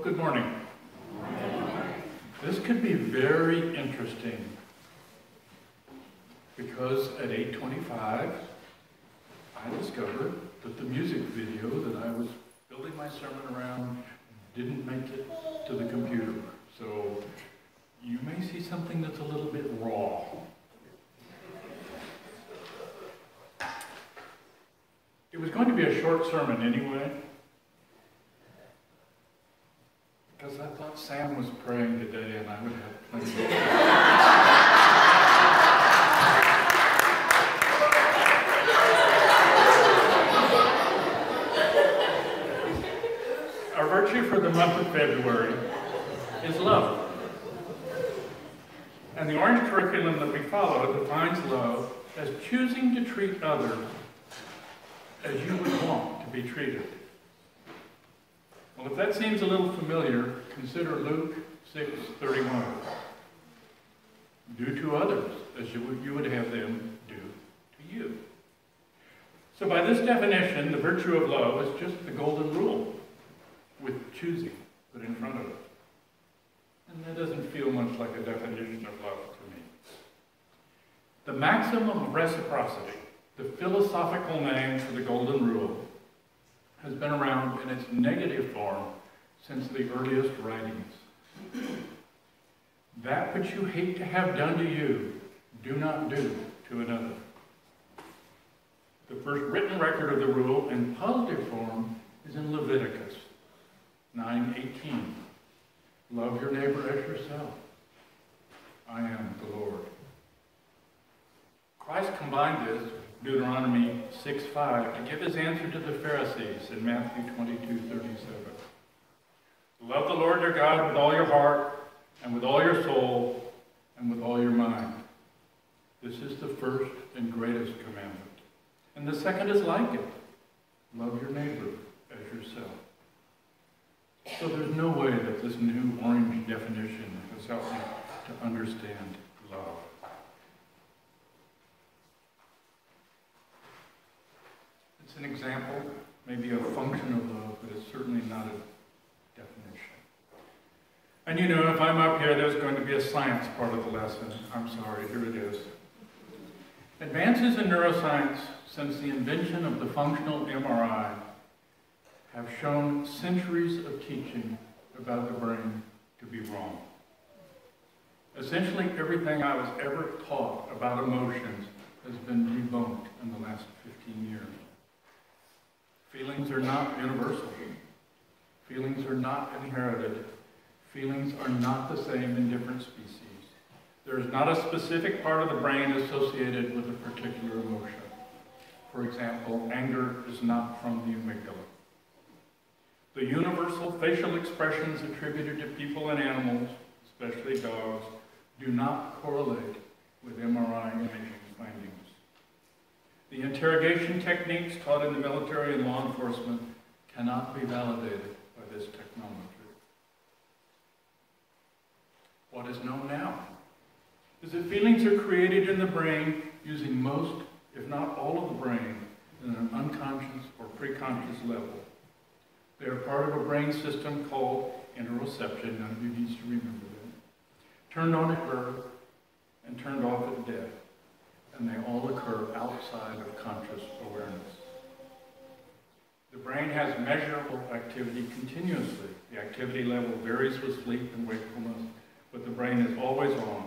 Well, good morning. This could be very interesting because at 8.25 I discovered that the music video that I was building my sermon around didn't make it to the computer. So you may see something that's a little bit raw. It was going to be a short sermon anyway, because I thought Sam was praying today and I would have plenty of Our virtue for the month of February is love. And the orange curriculum that we follow defines love as choosing to treat others as you would want to be treated. That seems a little familiar, consider Luke 6:31. Do to others as you would, you would have them do to you. So by this definition, the virtue of love is just the golden rule with choosing put in front of it. And that doesn't feel much like a definition of love to me. The maximum of reciprocity, the philosophical name for the golden rule, has been around in its negative form since the earliest writings. That which you hate to have done to you, do not do to another. The first written record of the rule in positive form is in Leviticus 9:18. Love your neighbor as yourself. I am the Lord. Christ combined this, Deuteronomy 6:5, to give his answer to the Pharisees in Matthew 22:37. Love the Lord your God with all your heart, and with all your soul, and with all your mind. This is the first and greatest commandment. And the second is like it. Love your neighbor as yourself. So there's no way that this new orange definition has helped me to understand love. It's an example, maybe a function of love, but it's certainly not a. And you know, if I'm up here, there's going to be a science part of the lesson. I'm sorry, here it is. Advances in neuroscience since the invention of the functional MRI have shown centuries of teaching about the brain to be wrong. Essentially, everything I was ever taught about emotions has been debunked in the last 15 years. Feelings are not universal. Feelings are not inherited. Feelings are not the same in different species. There is not a specific part of the brain associated with a particular emotion. For example, anger is not from the amygdala. The universal facial expressions attributed to people and animals, especially dogs, do not correlate with MRI imaging findings. The interrogation techniques taught in the military and law enforcement cannot be validated by this technology. What is known now is that feelings are created in the brain using most, if not all of the brain, in an unconscious or preconscious level. They are part of a brain system called interoception. None of you needs to remember that. Turned on at birth and turned off at death. And they all occur outside of conscious awareness. The brain has measurable activity continuously. The activity level varies with sleep and wakefulness, but the brain is always on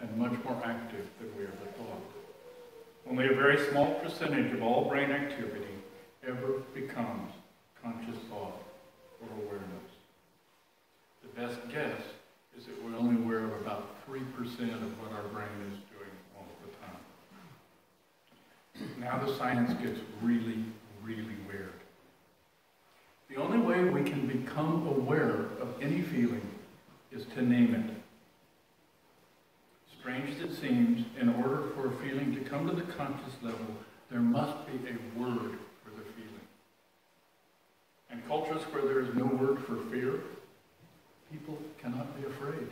and much more active than we ever thought. Only a very small percentage of all brain activity ever becomes conscious thought or awareness. The best guess is that we're only aware of about 3% of what our brain is doing all the time. Now the science gets really, really weird. The only way we can become aware of any feeling is to name it. Strange as it seems, in order for a feeling to come to the conscious level, there must be a word for the feeling. in cultures where there is no word for fear, people cannot be afraid.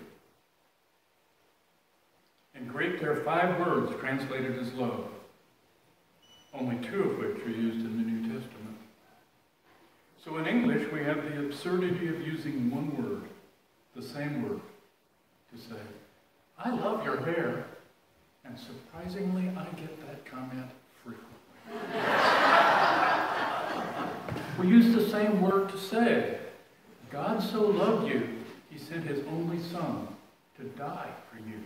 In Greek, there are five words translated as love, only two of which are used in the New Testament. So in English, we have the absurdity of using one word, the same word, to say, I love your hair. And surprisingly, I get that comment frequently. we use the same word to say, God so loved you, he sent his only son to die for you.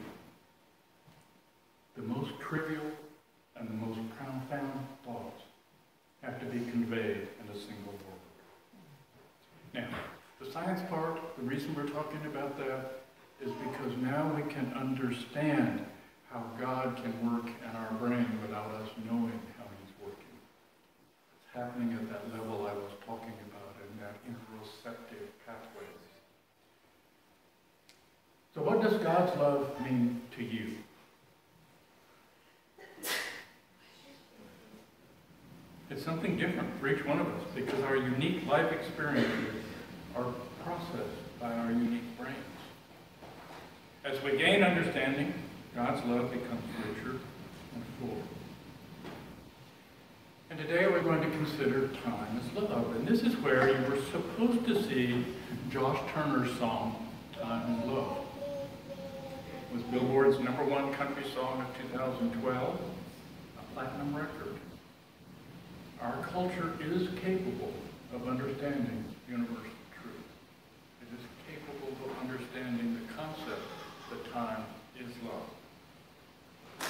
The most trivial and the most profound thoughts have to be conveyed in a single word. Now, the science part, the reason we're talking about that is because now we can understand how God can work in our brain without us knowing how he's working. It's happening at that level I was talking about in that interoceptive pathways. So what does God's love mean to you? It's something different for each one of us because our unique life experiences are processed by our unique brains. As we gain understanding, God's love becomes richer and fuller. And today we're going to consider time as love. And this is where you were supposed to see Josh Turner's song, Time is Love. It was Billboard's number one country song of 2012, a platinum record. Our culture is capable of understanding universal truth. It is capable of understanding the concept that time is love.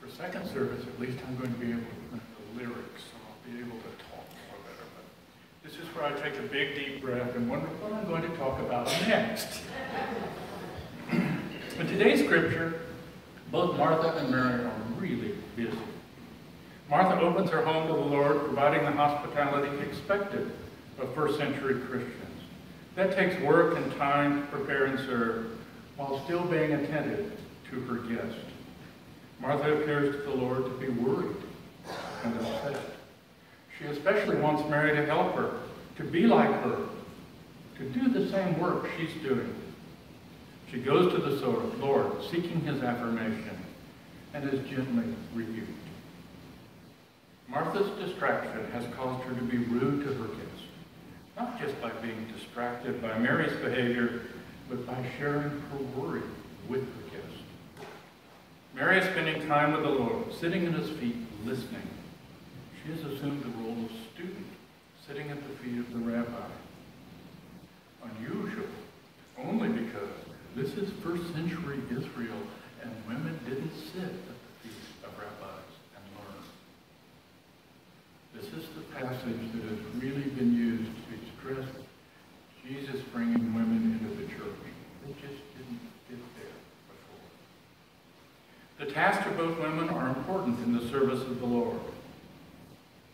For second service, at least I'm going to be able to print the lyrics, so I'll be able to talk more better. But this is where I take a big, deep breath and wonder what I'm going to talk about next. In today's scripture, both Martha and Mary are really busy. Martha opens her home to the Lord, providing the hospitality expected of first century Christians. That takes work and time to prepare and serve, while still being attentive to her guest. Martha appears to the Lord to be worried and upset. She especially wants Mary to help her, to be like her, to do the same work she's doing. She goes to the Lord, seeking his affirmation, and is gently rebuked. Martha's distraction has caused her to be rude to her guest, not just by being distracted by Mary's behavior, but by sharing her worry with her guest. Mary is spending time with the Lord, sitting at his feet, listening. She has assumed the role of student, sitting at the feet of the rabbi. Unusual, only because this is first century Israel, and women didn't sit at the feet of rabbis and learn. This is the passage that has really been used Jesus bringing women into the church. They just didn't get there before. The tasks of both women are important in the service of the Lord.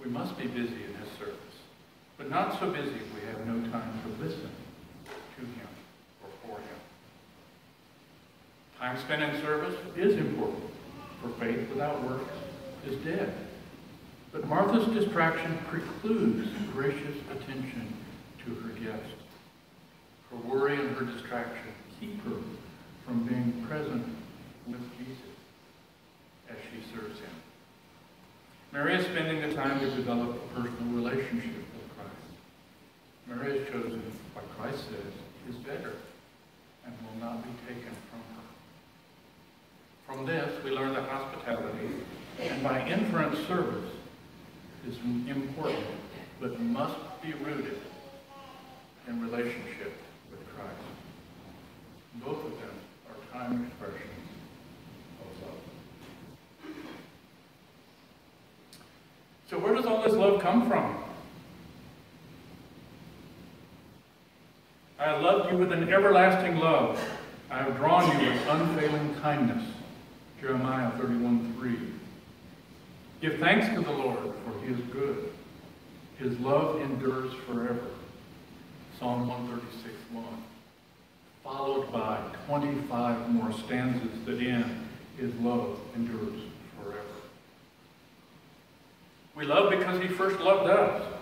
We must be busy in his service, but not so busy if we have no time to listen to him or for him. Time spent in service is important, for faith without works is dead. But Martha's distraction precludes gracious attention to her guest. Her worry and her distraction keep her from being present with Jesus as she serves him. Mary is spending the time to develop a personal relationship with Christ. Mary has chosen what Christ says is better and will not be taken from her. From this, we learn that hospitality, and by inference service, is important, but must be rooted in relationship with Christ. Both of them are time expressions of love. So where does all this love come from? I have loved you with an everlasting love. I have drawn you with unfailing kindness. Jeremiah 31, 3. Give thanks to the Lord, for he is good. His love endures forever. Psalm 136, 1. Followed by 25 more stanzas that end, his love endures forever. We love because he first loved us.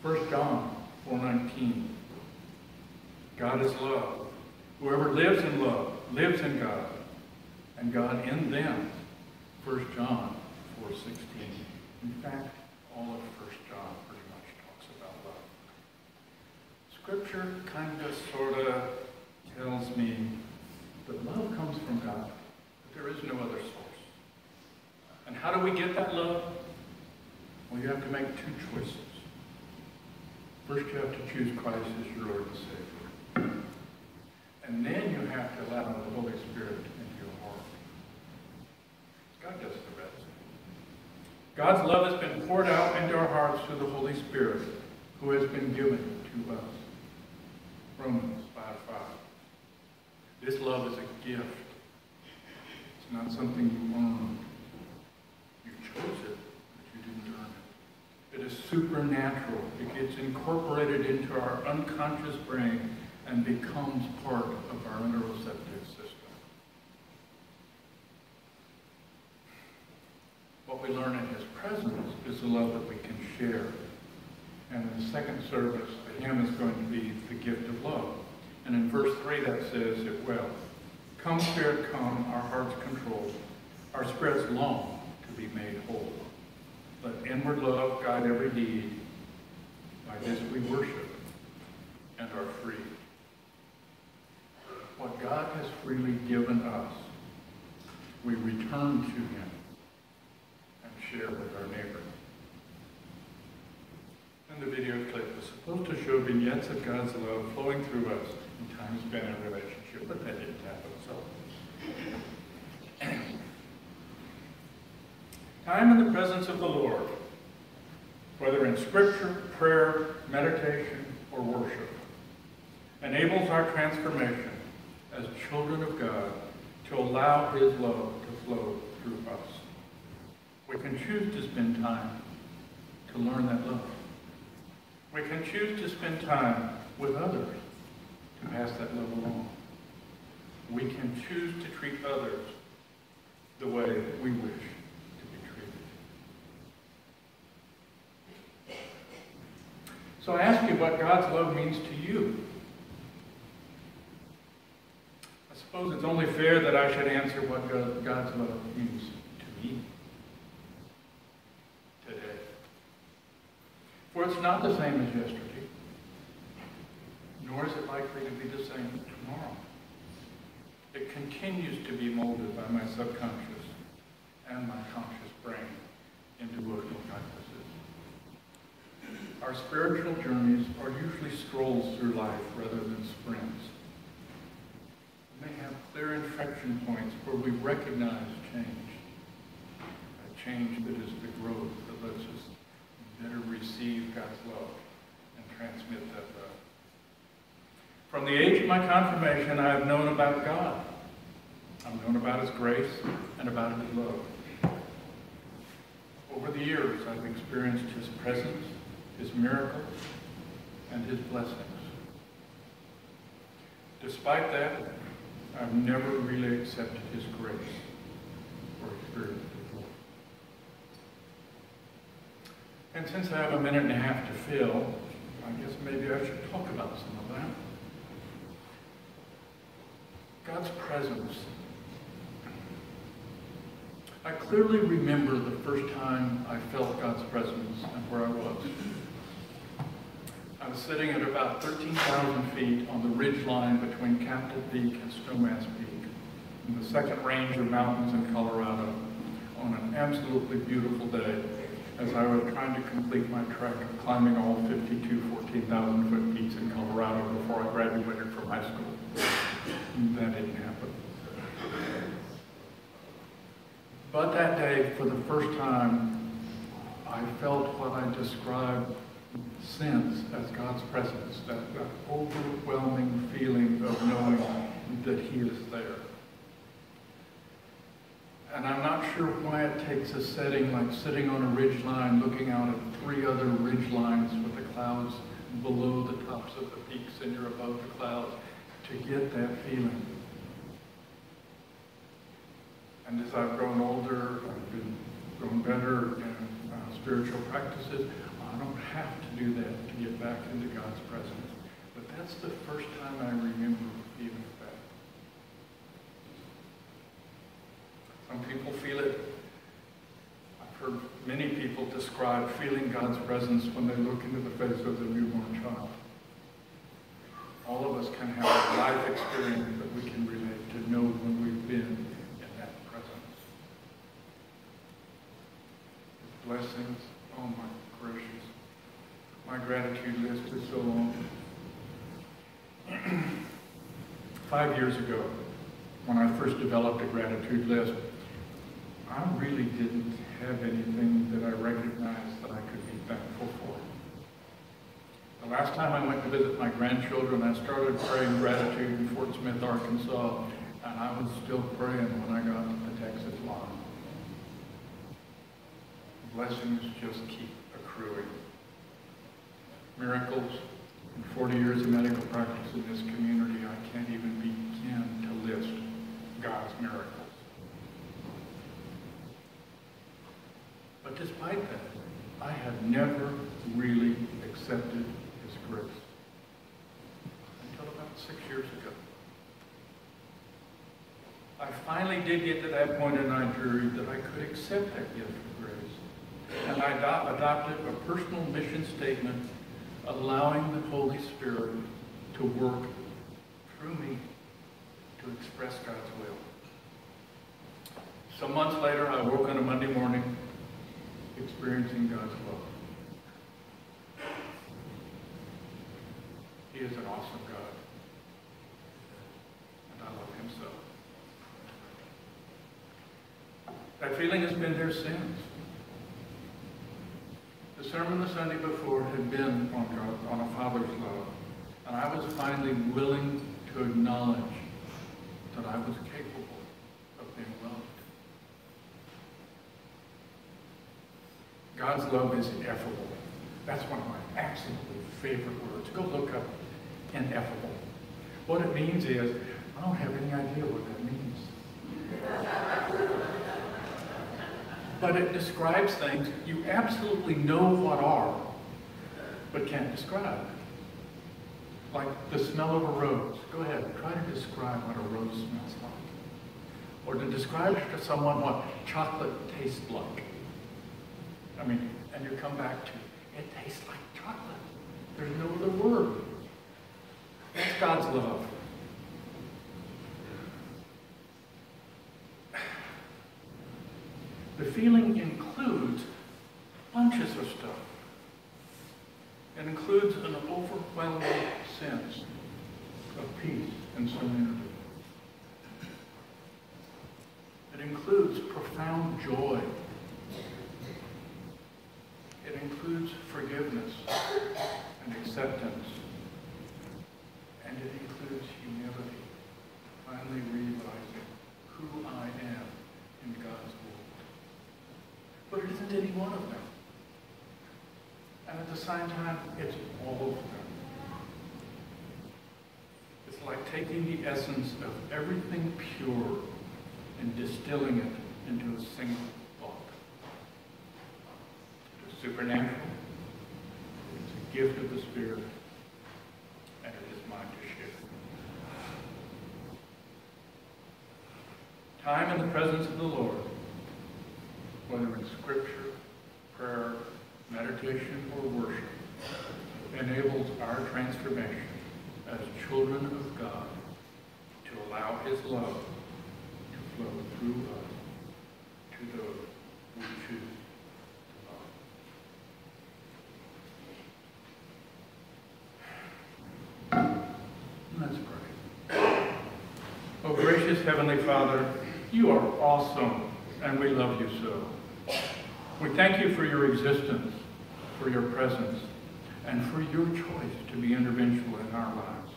1 John 4.19. God is love. Whoever lives in love lives in God, and God in them. 1 John 4.16. In fact, all of 1 John pretty Scripture kind of, sort of tells me that love comes from God. That there is no other source. And how do we get that love? Well, you have to make two choices. First, you have to choose Christ as your Lord and Savior. And then you have to allow the Holy Spirit into your heart. God does the rest. God's love has been poured out into our hearts through the Holy Spirit, who has been given to us. Romans 5 5. This love is a gift. It's not something you earned. You chose it, but you didn't earn it. It is supernatural. It gets incorporated into our unconscious brain and becomes part of our interoceptive system. What we learn in His presence is the love that we can share. And in the second service, hymn is going to be the gift of love. And in verse 3 that says it well. Come, Spirit, come, our hearts control. Our spirits long to be made whole. Let inward love guide every deed. By this we worship and are free. What God has freely given us, we return to him and share with our neighbor. The video clip was supposed to show vignettes of God's love flowing through us in time spent in relationship, but that didn't happen. So, time in the presence of the Lord, whether in scripture, prayer, meditation, or worship, enables our transformation as children of God to allow His love to flow through us. We can choose to spend time to learn that love. We can choose to spend time with others to pass that love along. We can choose to treat others the way that we wish to be treated. So I ask you what God's love means to you. I suppose it's only fair that I should answer what God's love means to me today. It's not the same as yesterday, nor is it likely to be the same tomorrow. It continues to be molded by my subconscious and my conscious brain into devotional practices. Our spiritual journeys are usually strolls through life rather than sprints. We may have clear inflection points where we recognize change, a change that is the growth that lets us better receive God's love and transmit that love. From the age of my confirmation, I have known about God. I've known about His grace and about His love. Over the years, I've experienced His presence, His miracles, and His blessings. Despite that, I've never really accepted His grace or experienced it before. And since I have a minute and a half to fill, I guess maybe I should talk about some of that. God's presence. I clearly remember the first time I felt God's presence and where I was. I was sitting at about 13,000 feet on the ridge line between Capitol Peak and Snowmass Peak, in the second range of mountains in Colorado, on an absolutely beautiful day as I was trying to complete my trek of climbing all 52 14,000 foot peaks in Colorado before I graduated from high school. That didn't happen. But that day, for the first time, I felt what I described since as God's presence, that, that overwhelming feeling of knowing that He is there. And I'm not sure why it takes a setting like sitting on a ridge line looking out at three other ridge lines with the clouds below the tops of the peaks and you're above the clouds to get that feeling. And as I've grown older, I've been grown better in uh, spiritual practices, I don't have to do that to get back into God's presence. But that's the first time I remember feeling that. Some people feel it. I've heard many people describe feeling God's presence when they look into the face of their newborn child. All of us can have a life experience that we can relate to know when we've been in that presence. His blessings, oh my gracious. My gratitude list is so long. Five years ago, when I first developed a gratitude list, I really didn't have anything that I recognized that I could be thankful for. The last time I went to visit my grandchildren, I started praying gratitude in Fort Smith, Arkansas, and I was still praying when I got to the Texas line. Blessings just keep accruing. Miracles, in 40 years of medical practice in this community, I can't even begin to list God's miracles. But despite that, I have never really accepted His grace until about six years ago. I finally did get to that point in my journey that I could accept that gift of grace. And I adopted a personal mission statement allowing the Holy Spirit to work through me to express God's will. Some months later, I woke on a Monday morning experiencing God's love. He is an awesome God. And I love him so. That feeling has been there since. The sermon the Sunday before had been on God, on a father's love. And I was finally willing to acknowledge that I was capable of being loved. God's love is ineffable. That's one of my absolutely favorite words. Go look up ineffable. What it means is, I don't have any idea what that means. but it describes things you absolutely know what are, but can't describe. Like the smell of a rose. Go ahead, try to describe what a rose smells like. Or to describe to someone what chocolate tastes like. I mean, and you come back to, it tastes like chocolate. There's no other word. That's God's love. The feeling includes bunches of stuff. It includes an overwhelming sense of peace and serenity. It includes profound joy it includes forgiveness and acceptance. And it includes humility, finally realizing who I am in God's world. Any one of them. And at the same time, it's all of them. It's like taking the essence of everything pure and distilling it into a single thought. It is supernatural. It's a gift of the Spirit, and it is mine to share. Time in the presence of the Lord, whether in Scripture, meditation, or worship, enables our transformation as children of God to allow His love to flow through us to those we choose. Oh, gracious Heavenly Father, you are awesome, and we love you so. We thank you for your existence, for your presence, and for your choice to be interventional in our lives.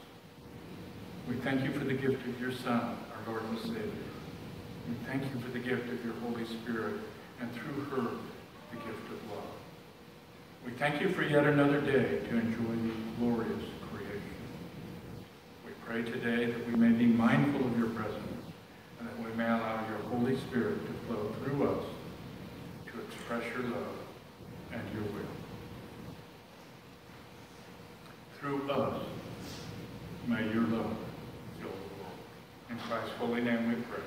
We thank you for the gift of your Son, our Lord and Savior. We thank you for the gift of your Holy Spirit, and through her, the gift of love. We thank you for yet another day to enjoy the glorious creation. We pray today that we may be mindful of your presence and that we may allow your Holy Spirit to flow through us to express your love and your will. Through us, may your love fill the world. In Christ's holy name we pray.